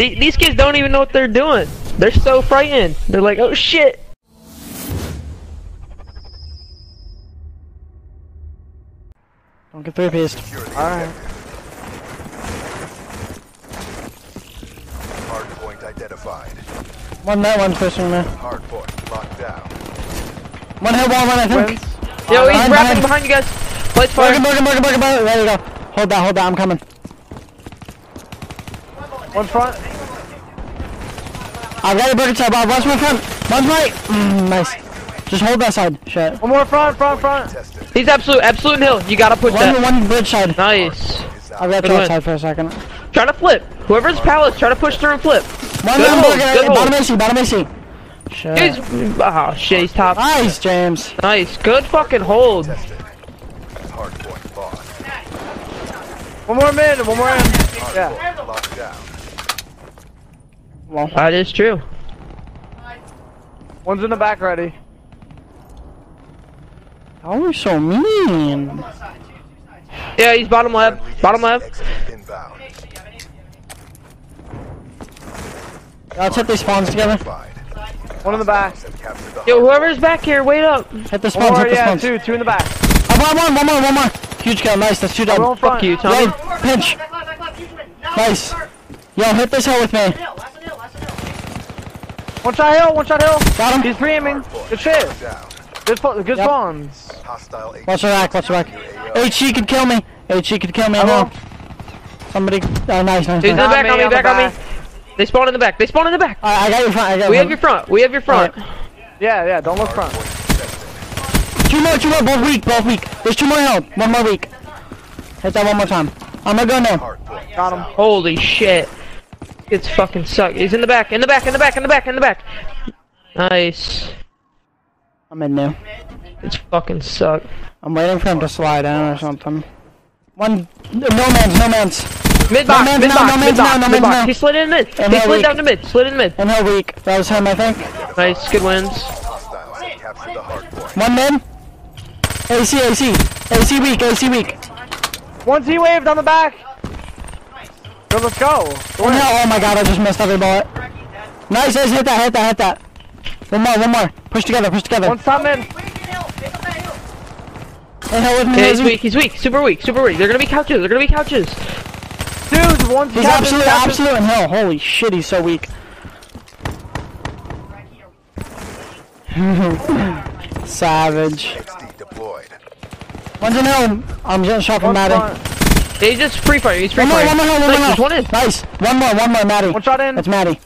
The- these kids don't even know what they're doing. They're so frightened. They're like, oh shit. Don't get three pieced. Alright. Hardpoint identified. One that one's pushing me. Hardpoint locked down. One hit wall, one I think. Wins. Yo, he's Behind, wrapping behind. behind you guys. Lights fire. Burger, burger, burger, burger, burger. There you go. Hold that, hold that. I'm coming. One front. I've got your burger tab. Bob. One's my front. One's right. Mm, nice. Just hold that side. Shit. One more front, front, front. He's absolute, absolute hill. You gotta push One, that. one bridge side. Nice. I've got Good your one. side for a second. Try to flip. Whoever's palace, try to push through and flip. One Good one hold, burger. good Bottom hold. AC, bottom AC. Shit. He's, oh shit, he's top. Nice, James. Nice. Good fucking hold. Tested. Hardpoint lost. One more mid, one more in. Yeah. Hardpoint. Well, That is true. One's in the back ready. how are you so mean? Yeah, he's bottom left. Bottom left. Exit inbound. Let's hit these spawns together. One in the back. Have Yo, whoever's back here, wait up. Hit the One spawns, more, hit the yeah, spawns. two, two in the back. Oh, one, one, one more, one more. One more. Huge kill, nice, that's two One down. Fuck you, Tommy. Yo, pinch. Nice. Yo, hit this hill with me. One shot hill, one shot hill. Got him. He's pre-aiming. Good shit. Good, fo- good Yep. spawns. Hostile HE Watch the rack, watch the rack. AO. HE could kill me. HE could kill me, I I know. Somebody, oh, nice, nice, He's in the back on me, back on me. They spawn in the back. They spawn in the back. Alright, I got your front, I got We your have your front. We have your front. Yeah, yeah, don't look front. Two more, two more, both weak, both weak. There's two more health, one more weak. Hit that one more time. I'm gonna go now. Hardpoint Got him. Holy shit. It's fucking suck. He's in the back. In the back. In the back. In the back. In the back. Nice. I'm in now. It's fucking suck. I'm waiting for him to slide in or something. One, no man's, no man's. Mid No box. man's Mid now, box. no Mid man's box. no Mid man's box. now. He slid in mid. And He slid weak? down to mid. Slid in mid. And how weak. That was him, I think. Nice. Good wins. hostiles have captured the hardpoint. One mid. AC, AC. AC weak, AC weak. One T-waved on the back. Go, let's go. One hill. Oh my god, I just missed every bullet. Nice, nice, hit that, hit that, hit that. One more, one more. Push together, push together. One top mid. And hill with me, he's weak. He's weak. Super weak. Super weak. They're gonna be couches. They're gonna be couches. Dude, one He's captain, absolute, captain. absolute in hell. Holy shit, he's so weak. Savage. XD deployed. One's in hell. I'm getting shot from One Maddie. Front. He just free fire. He's free One more, fire. one more, one more, Nice. one more. one in. Nice. One more, one more, Maddie. One shot in. It's Maddie.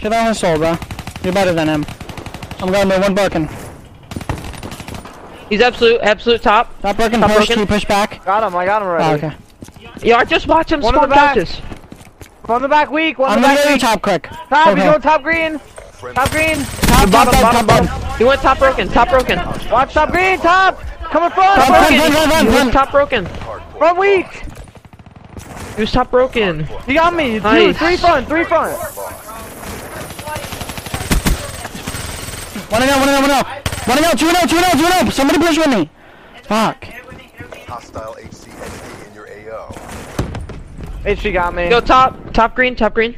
Shit on his soul, bro. You're better than him. I'm going to one broken. He's absolute. Absolute top. Not broken, Not push, broken. push back. Got him, I got him Oh, okay. Yeah, I just watched him One spawn the back. couches. One the back weak, one I'm the gonna back go to weak. top quick. Top, Okay. he's going top green. Top green. Top, Bottom, top, bottom, top, bottom. top. He went top broken. Top broken. Watch top green, top. Coming front. Top broken. Run, run, run, He was top broken. Front weak. He was top broken. He got me. Two, Nice. three front, three front. One and out, one and out, one and out. One and out, two and out, two and out, two and out. Somebody push with me. Fuck. Hostile HCXD in your AO. HG got me. Go top. Top green. Top green.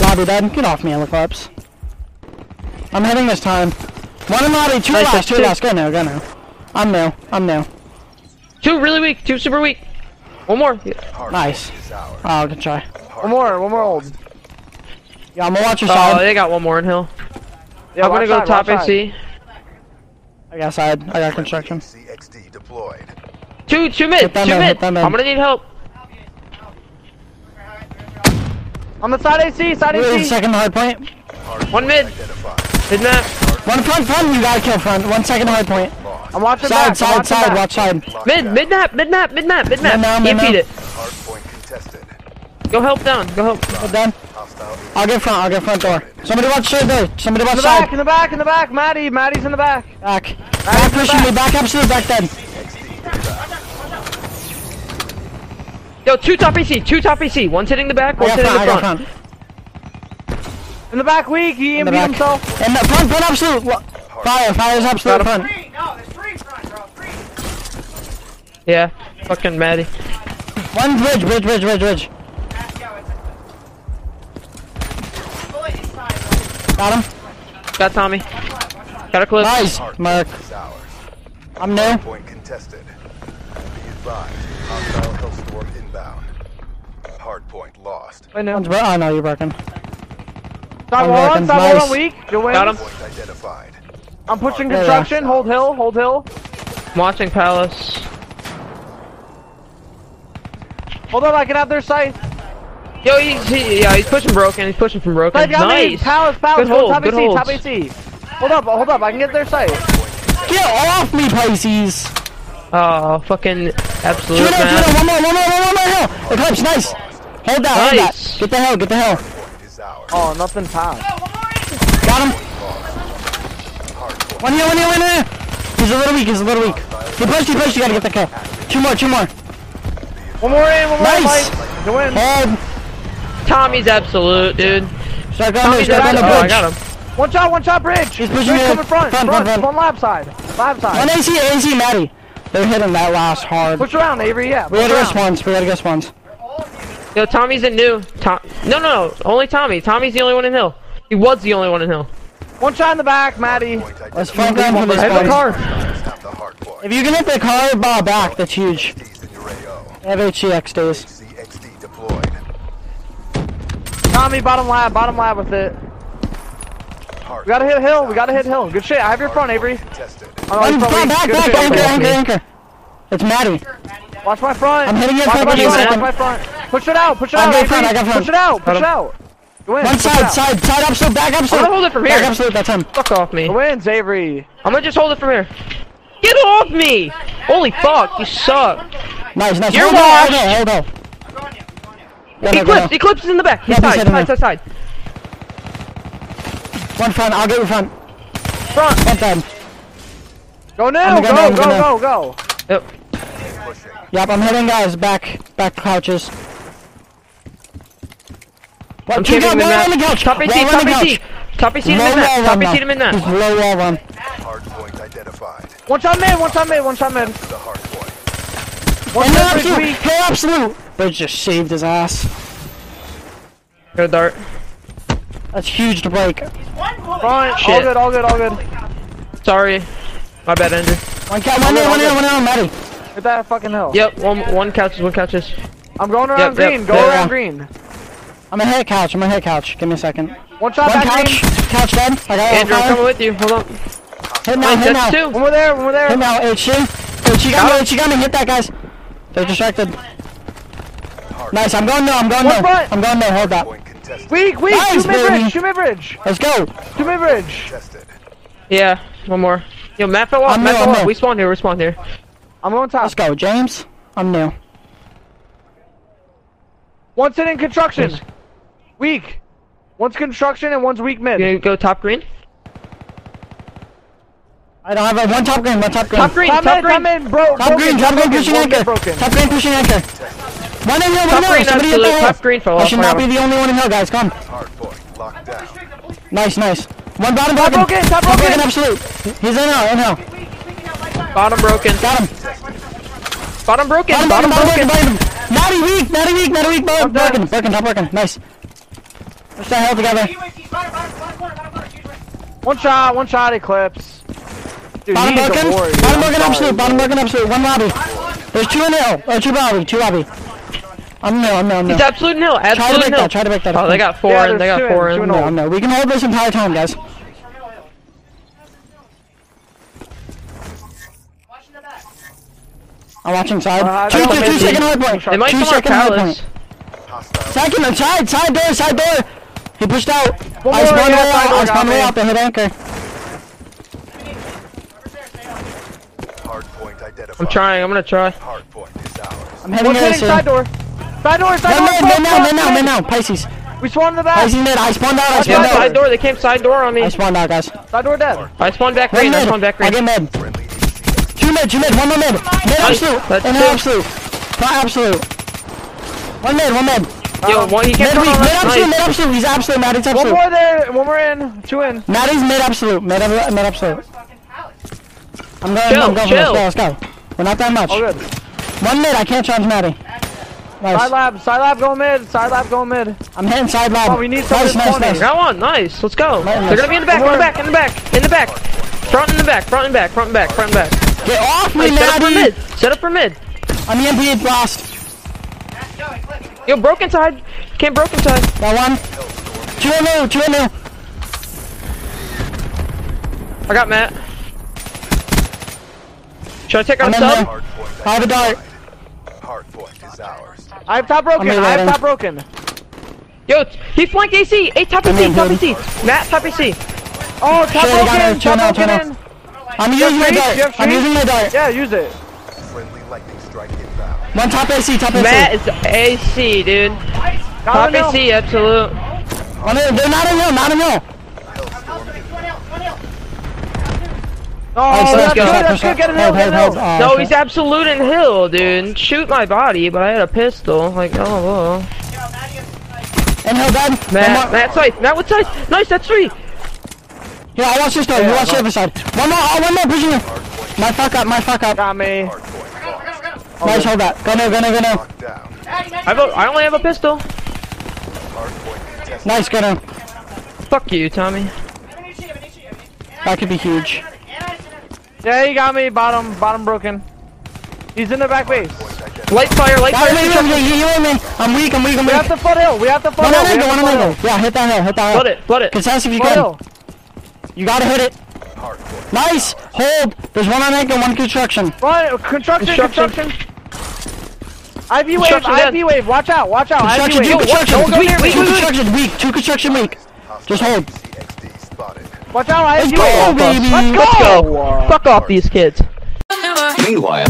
Lobby dead. Get off me, Eclipse. I'm hitting this time. One in lobby, two Nice, last, two two. last. Go now, go now. I'm new, I'm new. Two really weak. Two super weak. One more. Hardpoint Nice. is ours. Oh, good try. One more, one more old. Yeah, I'm gonna watch your Oh, side. they got one more in hill. Yeah, I'm gonna go side, top watch side. AC. I got side. I got construction. CXD deployed. Two, two mid. Two mid, mid. hit that mid. I'm gonna need help. On the side AC, side Wait, AC. second hard point. One mid. Identified. Mid map. One front, front. You gotta kill front. One second hard point. I'm watching Side, back. I'm side, watching side. back. Watch side. Mid, mid map, mid map, mid map, mid map. Mid now, mid EMP'd it. Go help down. Go help. Good done. Hostile I'll get front. I'll get front door. Somebody watch side door. Somebody In watch the back, in the back, in the back. Maddie, Maddie's in the back. Back. Back pushing me. Back absolute. Back dead. Yo, two top AC. Two top AC. One's hitting the back. I One's hitting front. The front. front. In the back weak. He In the EMP'd back. himself. And the front, front absolute. Lo- Fire. Fire's absolute Got him. front. Yeah. Fucking Maddie. One bridge, bridge, bridge, bridge, bridge. Got him. Got Tommy. Got a clip. Nice, Mark. I'm new. Point contested. Be advised. Hostile Hellstorm inbound. Hardpoint lost. I know. One's bro- oh no, you're broken. Stop I'm one, stop Nice. one weak. Good win. Got him. Identified. I'm pushing Yeah, yeah. construction. Hold hill, hold hill. I'm watching Palace. Hold up, I can have their sight. Yo, he's he, yeah, he's pushing broken. He's pushing from broken. Sight got me. nice. Palace, palace. Good Go hold, top good AC, top. AC. Hold up, hold up. I can get their sight. Get off me, Pisces. Oh, fucking absolute Shoot it, shoot it. One more, one more, one more, one more hill. Eclipse, nice. Hold that, hold that. Get the hell, get the hell. Point is ours. Oh, nothing passed. Got him. One here, one here, one here. He's a little weak, he's a little weak. He pushed, he pushed, you gotta get the kill. Two more, two more. One more in, one more in, Nice. Mike. Good win. Hold. Tommy's absolute, dude. Start going, Tommy's start going absolute. the Oh, I got him. One shot, one shot, bridge. He's pushing bridge you. coming front, Front, front, front. One lab side, lab side. One AC, AC, Maddie. They're hitting that last hard. Push around, Avery. Yeah. We gotta go around. spawns, we gotta go spawns. Yo, Tommy's in new. Tom. No, no, no. Only Tommy. Tommy's the only one in hill. He was the only one in hill. One shot in the back, Maddie. Let's identified. front ground for the Hit the car. Have the hardpoint. If you can hit the car ball back, that's huge. These in your AO. I have HCX days. CXD deployed. Tommy, bottom lab, bottom lab with it. Hard We gotta hit hill. We gotta hit hill. Good shit. I have your front, Avery. contested. Oh, One he's front front, back, Good back, shit. anchor, anchor, anchor. It's Maddie. Watch my front. I'm hitting it Watch front my for you, front. Watch my front. Push it out. Push it I out. got Avery. front, I got front. Push it out. Push it out. Go in. One push side, side, side absolute, back absolute. I'm gonna hold it from Back here. absolute, that's him. Fuck off me. The wins, Avery. I'm gonna just hold it from here. Get off me! Holy fuck, you suck. Nice, nice. You're hold on, hold washed. on, hold on. Go, go, go, Eclipse, go. Eclipse is in the back. He's Yeah, side, side, side, side. One front, I'll get your front. Front. Front side. Go now. I'm Go, go, go, go. Yep. Yep, I'm hitting guys back, back couches. What, I'm two keeping guys, him in one on the that. couch. Top AC, one on top the AC. couch. Top AC him Low in that. wall Top run AC him in now. Just that. low wall run. Hardpoint identified. One shot mid. One shot mid. One shot mid. The hardpoint. One And absolute, bridge weak. hey, absolute. Bridge just shaved his ass. Go dart. That's huge to break. Front. All good. All good. All good. Sorry. My bad, Andrew. One cat, one there, one there, one there, Maddie. Hit that fucking hill. Yep, one one couches, one couches. I'm going around Yep, yep, green. Go yeah, around green. I'm gonna couch, I'm gonna couch. Give me a second. One shot One back couch, green. couch dead. I got Andrew, I'm coming with you. Hold on. Hit now, Nice, hit now. two. One more there. One more there. Hit now, HC. HC got me, HC got me. Hit that, guys. They're distracted. Nice, I'm going no, I'm going One no. front. I'm going no, hold that. Point contested. Weak. Weak. Nice, Two mid baby. bridge. Two mid bridge. Let's go. Two mid bridge. Yeah, one more. Yo, Matt fell off. I'm Matt fell off. We spawned here. We spawned here. I'm on top. Let's go, James. I'm new. One's in construction. Yes. Weak. One's construction and one's weak mid. You gonna go top green? I don't have a one top green, one top green. Top green, Top, top mid, green. top mid, bro. Top green, top green pushing anchor. Top green pushing anchor. One in here, one in green, here. Somebody hit absolute. the. Top green fell I should not be the only one in here, guys. Come. Hardpoint locked down. Nice, nice. One bottom Top broken. broken, top broken. absolute. He's in now, in now. Bottom broken. Got him. Bottom broken. Bottom, Bottom bottom, broken. bottom, bottom. Natty weak, natty weak, natty weak, bottom, broken, broken, top broken. Nice. Push that hell together. One shot, one shot, Eclipse. Dude, Bottom he's a broken, warrior. bottom I'm broken sorry. absolute, bottom broken absolute. One lobby. There's two in there. Oh, two lobby, two lobby. I'm no, I'm no, I'm no. He's absolute nil. Try to Absolute break nil. that, try to break that. Oh, they got four Yeah, in. They got two four in, two in. in No, I'm no. We can hold this entire time, guys. I'm watching side. Uh, two, that's two, two hard point. They might two come our second hard point. Second, side, side door, side door. He pushed out. One I more, spawned yeah, way side out. door I spawned way out. They hit anchor. Hardpoint identified. I'm trying. I'm gonna try. Hardpoint is ours. I'm hitting One's it. side door. Side door, side Mid, door. mid, front, mid now, front, mid now, mid. mid now. Pisces. We spawned in the back. Pisces mid. I spawned out. I spawned out. side door. They came side door on me. I spawned out, guys. Side door dead. I spawned back One green. I mid. spawned back I get mid. Two mid, two mid, one more mid. Mid absolute. That's And absolute. Not absolute. One mid, one mid. Yo, um, one. He Mid kept weak, mid absolute, mid absolute. He's absolute, Maddie's One more there, one more in, two in. Maddie's mid absolute, mid, mid absolute. I'm going, Chill, I'm going chill. let's go, let's go. We're not that much. All good. One mid, I can't challenge Maddie. Side lab, side lab going mid, side lab going mid. I'm hitting side lab. Oh, we need some nice, nice, nice. Got one. Nice. Let's go. Nice. They're gonna be in the back. In the back. In the back. In the back. Front and the back. Front and back. Front and back. Front and back. Get off me, Set up for Maddie! mid. Set up for mid. I'm the EMP blast. Yo, broken side. Can't broken side. Got one. Two in new, oh, two in new. Oh. I got Matt. Should I take out I'm a there. sub? Hard point I have a dart. Hard point is ours. I have top broken, I'm have top broken. Yo, t- he flanked AC. Hey, top I'm AC. in, Top dude. AC. Matt, top AC. Oh, top Shit, I got broken, top now, chill broken now. I'm using my dart. I'm using my dart. Yeah, use it. Friendly lightning strike inbound. One top AC, top AC. Matt is AC, dude. Top him now. AC, absolute. One in, they're not in hill, not in hill. Oh, Nice, that's good, good, that's good, get him nice. hill, get him Hold, hill. hold, hold. No, Oh, he's absolute in hill, dude. Shoot my body, but I had a pistol. Like, oh, whoa. In hill dead. One Matt, more. Matt side. Matt, what side? Nice, that's three. Yeah, I watch this door. You Yeah, watch the other side. One more, oh, one more, pushing me. My fuck up, my fuck up. Got me. Hard point. Nice, hold that. Go no, go no, go no. Locked down. I, have a, I only have a pistol. Hard point contested. Nice, go no. Fuck you, Tommy. That could be huge. Yeah, he got me, bottom, bottom broken. He's in the back base. Light fire, light Guys, fire. wait, wait, wait, you healing me. I'm weak, I'm weak, I'm We have weak. the foothill, we have the One foothill, on we angle, have one on angle. Yeah, hit that hill, hit that hill. Flood it, flood it. Contest if you Foothill. can. You gotta hit it. Nice. Hold. There's one on angle, one construction. Run, construction, Construction. construction. IV wave, Construction dead. IV wave, watch out, watch out, IV Construction, wave. two construction. Don't Weak, weak, two construction, weak. Two construction, weak. Just hold. CXD spotted. Watch out, Let's IV go, baby. Let's Let's go. go. Fuck off these kids. Meanwhile.